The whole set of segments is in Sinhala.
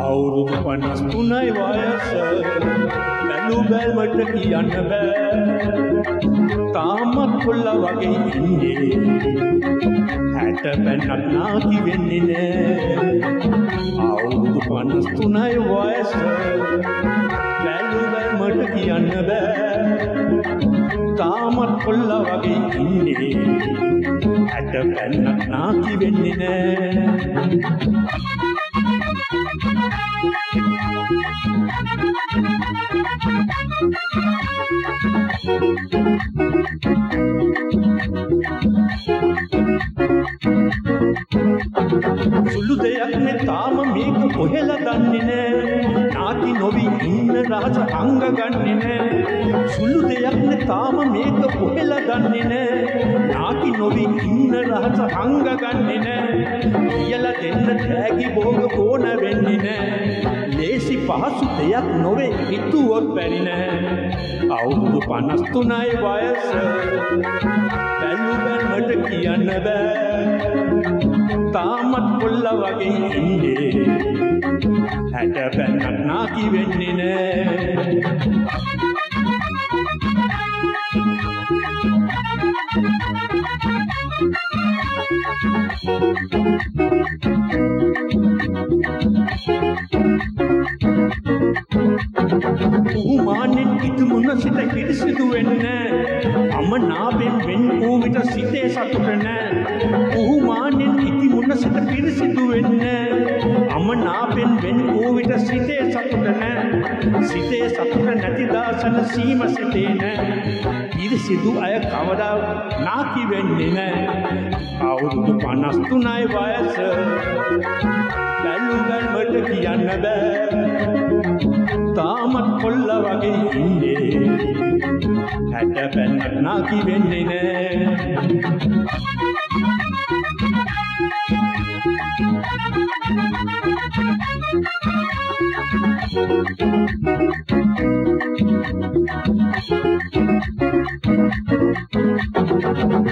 අවුරුදු පනස් තුනයි වයස. බැලු බැල්මට කියන්න බෑ. තාමත් කොල්ල වගේ ඉන්නේ. හැට පැන්නක් නාකි වෙන්නේ නෑ. අවුරුදු පනස් තුනයි වයස. බැලු බැල්මට කියන්න බෑ. තාමත් කොල්ල වගේ ඉන්නේ. හැට පැන්නක් නාකි වෙන්නේ නෑ. මේක කොහෙල දන්නේ නෑ. නාති නොවි ඉන්න රහස අංග ගන්නේ නෑ. සුළු දෙයක්නේ තාම මේක කොහෙල දන්නේ නෑ. නාති නොවි ඉන්න රහස අංග ගන්නේ නෑ. කියලා දෙන්න තෑගි භෝග ඕන වෙන්නේ නෑ. ලේසි පහසු දෙයක් නොවේ හිතුවොත් බැරි නෑ. අවුරුදු 53යි වයස. බැලු බැලමට කියන්න බෑ. තාමත් කොල්ල වගේ ඉන්නේ හැට පැන්නක් නාකි වෙන්නේ නෑ. උමානෙන් ඉතුමුණ සිත පිරිසිදු වෙන්න අමනාපෙන් වෙන් වූ විට සිතේ සතුට නෑ. උහුමානෙන් ඉතිමුණ සිත පිරිසිදු වෙන්න. අමනාපෙන් වෙන් වූ විට සිතේ සතුට නෑ. සිතේ සතුට නැති දාසන සීම සිතේ නෑ. පිරිසිදු අය කවදා නාකි වෙන්නේ නෑ. අවුරුදු 53යි වයස. බැලු බැලමට කියන්න බෑ. තාමත් කොල්ල වගේ ඉන්නේ. හැට පැන්නක් නාකි වෙන්නේ නෑ.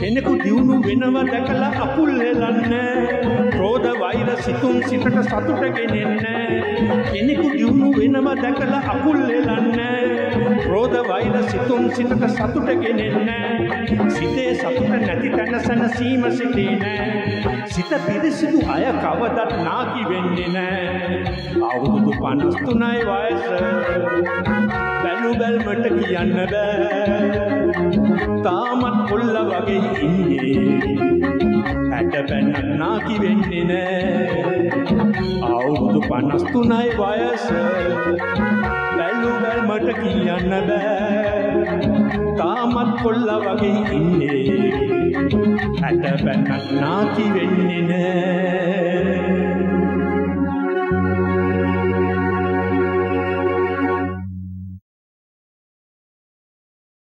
කෙනෙකු දියුණු වෙනවා දැකලා අපුල් හෙලන්නේ. ක්‍රෝධ වෛර සිතුම් සිතට සතුට ගෙනෙන්නේ. කෙනෙකු දියුණු වෙනවා දැකලා අපුල් හෙලන්නේ. ක්‍රෝධ වෛර සිතුම් සිතට සතුට ගෙනෙන්නේ සිතේ සතුට නැති තැන සැනසීම සිටේ නෑ. සිත පිරිසිදු අය කවදත් නාකි වෙන්නේ නෑ. අවුරුදු 53යි වයස. බැලු බැල්මට කියන්න බෑ. තාමත් කොල්ල වගේ ඉන්නේ. හැට පැන්නක් නාකි වෙන්නේ නෑ. අවුරුදු 53යි වයස. බැලු බැල්මට කියන්න බෑ. තාමත් කොල්ල වගේ ඉන්නේ. හැට පැන්නක් නාකි වෙන්නේ නෑ.